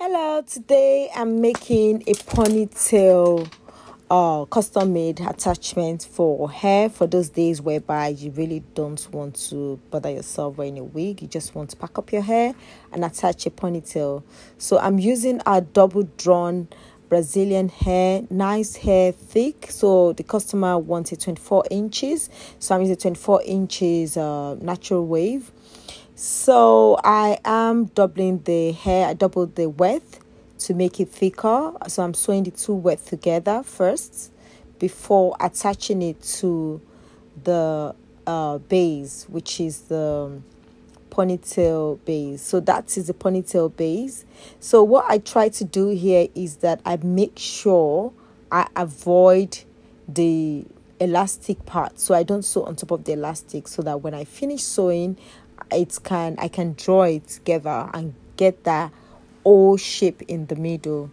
Hello, today I'm making a ponytail uh custom made attachment for hair for those days whereby you really don't want to bother yourself wearing a wig. You just want to pack up your hair and attach a ponytail. So i'm using a double drawn brazilian hair nice hair thick. So the customer wanted 24 inches. So i'm using 24 inches uh natural wave so I am doubling the hair, I doubled the width to make it thicker. So I'm sewing the two width together first before attaching it to the uh, base, which is the ponytail base. So that is the ponytail base. So what I try to do here is that I make sure I avoid the elastic part so I don't sew on top of the elastic so that when I finish sewing it can I can draw it together and get that O shape in the middle.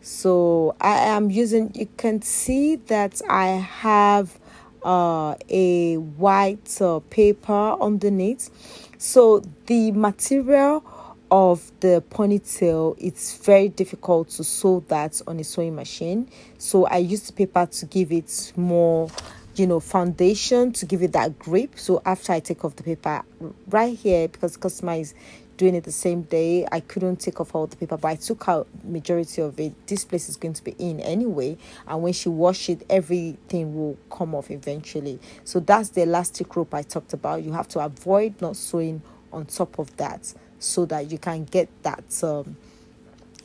So I am using you can see that I have uh, a white uh, paper underneath. So the material of the ponytail it's very difficult to sew that on a sewing machine so i use the paper to give it more you know foundation to give it that grip. So after i take off the paper right here because customer is doing it the same day i couldn't take off all the paper but i took out majority of it. This place is going to be in anyway and when she wash it everything will come off eventually. So that's the elastic rope i talked about. You have to avoid not sewing on top of that so that you can get that um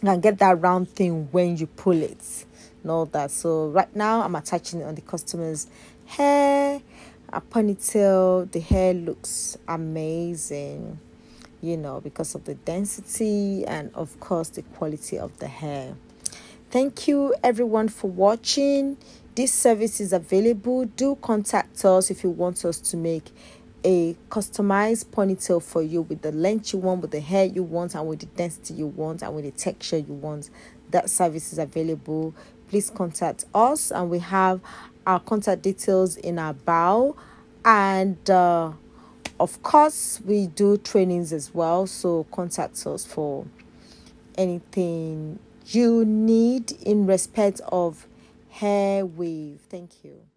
can get that round thing when you pull it and all that. So right now i'm attaching it on the customer's hair a ponytail the hair looks amazing you know because of the density and of course the quality of the hair. Thank you everyone for watching. This service is available. Do contact us if you want us to make a customized ponytail for you with the length you want with the hair you want and with the density you want and with the texture you want. That service is available please contact us and we have our contact details in our bio and uh, of course we do trainings as well so contact us for anything you need in respect of hair wave. Thank you